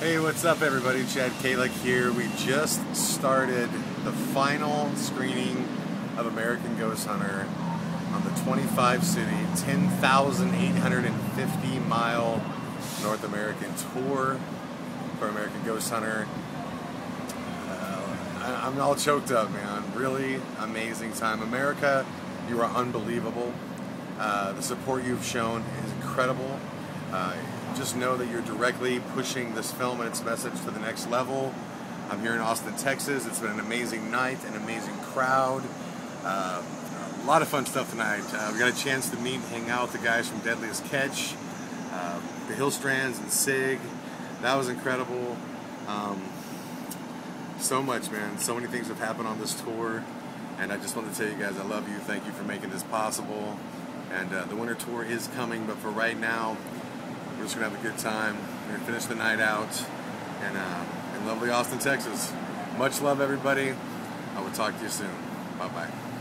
Hey, what's up, everybody? Chad Calek here. We just started the final screening of American Ghost Hunter on the 25 city, 10,850 mile North American tour for American Ghost Hunter. Uh, I, I'm all choked up, man. Really amazing time. America, you are unbelievable. Uh, the support you've shown is incredible. Uh, just know that you're directly pushing this film and its message to the next level. I'm here in Austin, Texas. It's been an amazing night, an amazing crowd. Uh, a lot of fun stuff tonight. Uh, we got a chance to meet and hang out with the guys from Deadliest Catch, uh, the Hillstrands and Sig. That was incredible. Um, so much, man. So many things have happened on this tour. And I just want to tell you guys I love you. Thank you for making this possible. And uh, the winter tour is coming, but for right now, we're just gonna have a good time. We're gonna finish the night out in, uh, in lovely Austin, Texas. Much love, everybody. I will talk to you soon. Bye bye.